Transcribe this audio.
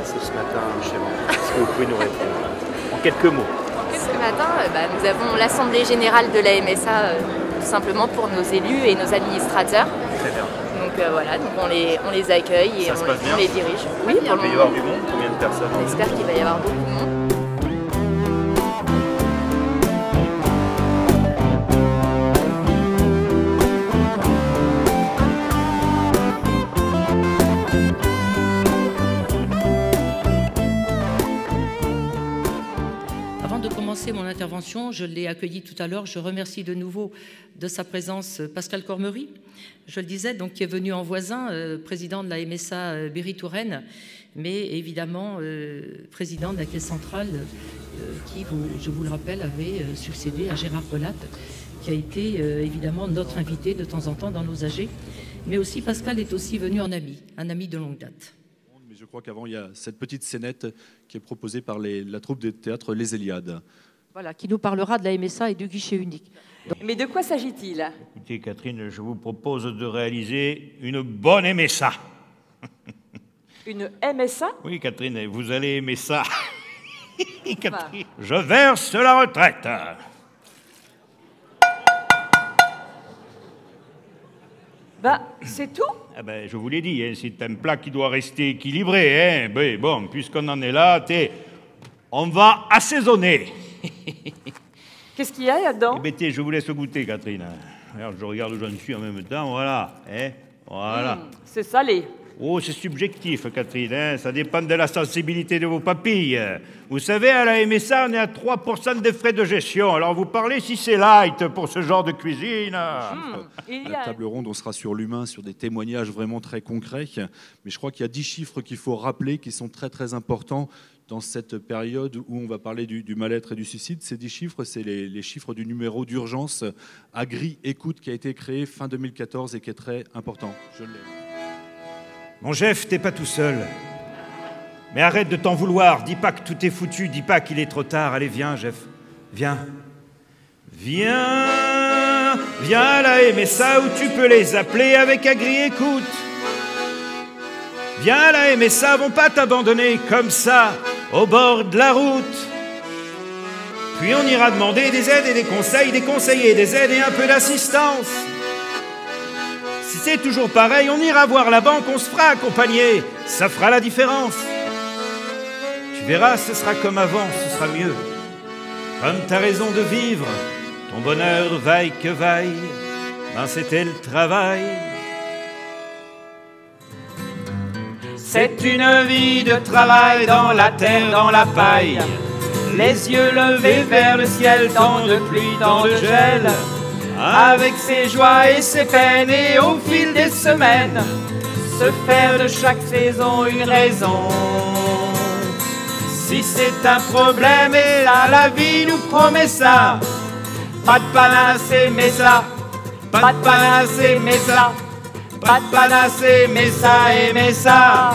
chez vous Est-ce que vous pouvez nous répondre En quelques mots? Ce matin, euh, bah, nous avons l'Assemblée Générale de la MSA euh, tout simplement pour nos élus et nos administrateurs. Très bien. Donc euh, voilà, donc on, les, on les accueille et on, on les dirige. Oui, Il va y avoir du monde Combien de personnes? On espère qu'il va y avoir beaucoup de monde. Mon intervention, je l'ai accueilli tout à l'heure. Je remercie de nouveau de sa présence euh, Pascal Cormery, je le disais, donc qui est venu en voisin, euh, président de la MSA euh, Berry-Touraine, mais évidemment président de la Caisse centrale, qui, je vous le rappelle, avait succédé à Gérard Polat, qui a été évidemment notre invité de temps en temps dans nos AG. Mais aussi, Pascal est aussi venu en ami, un ami de longue date. Mais je crois qu'avant, il y a cette petite scénette qui est proposée par les- la troupe de théâtre Les Éliades. Voilà, qui nous parlera de la MSA et du guichet unique. Mais de quoi s'agit-il? Écoutez, Catherine, je vous propose de réaliser une bonne MSA. Une MSA Oui, Catherine, vous allez aimer ça. Catherine, je verse la retraite. Bah, c'est tout Ah ben, je vous l'ai dit, hein, c'est un plat qui doit rester équilibré. Hein. Ben, bon, puisqu'on en est là, on va assaisonner. Qu'est-ce qu'il y a là-dedans? Eh ben, je vous laisse goûter, Catherine. Je regarde où j'en suis en même temps, voilà. Hein, voilà. C'est salé. Oh, c'est subjectif, Catherine. hein, Ça dépend de la sensibilité de vos papilles. Vous savez, à la MSA, on est à 3% des frais de gestion. Alors, vous parlez si c'est light pour ce genre de cuisine. À y la table ronde, on sera sur l'humain, sur des témoignages vraiment très concrets. Mais je crois qu'il y a dix chiffres qu'il faut rappeler qui sont très très importants dans cette période où on va parler du, du mal-être et du suicide. Ces dix chiffres, c'est les, les chiffres du numéro d'urgence Agri Écoute qui a été créé fin 2014 et qui est très important. Je l'ai. Mon chef, t'es pas tout seul. Mais arrête de t'en vouloir. Dis pas que tout est foutu. Dis pas qu'il est trop tard. Allez, viens, Jeff. Viens. Viens. Viens à la MSA où tu peux les appeler avec Agri Écoute. Viens à la MSA, vont pas t'abandonner comme ça, au bord de la route. Puis on ira demander des aides et des conseils, des conseillers, des aides et un peu d'assistance. Si c'est toujours pareil, on ira voir la banque, on se fera accompagner. Ça fera la différence. Tu verras, ce sera comme avant, ce sera mieux. Comme t'as raison de vivre, ton bonheur vaille que vaille, ben c'était le travail. C'est une vie de travail dans la terre, dans la paille. Les yeux levés vers le ciel, tant de pluie, tant de gel. Avec ses joies et ses peines, et au fil des semaines, se faire de chaque saison une raison. Si c'est un problème, et là la vie nous promet ça. Pas de panacée, mais ça. Pas de panacée, mais ça. Pas de panacée, mais ça et mais ça.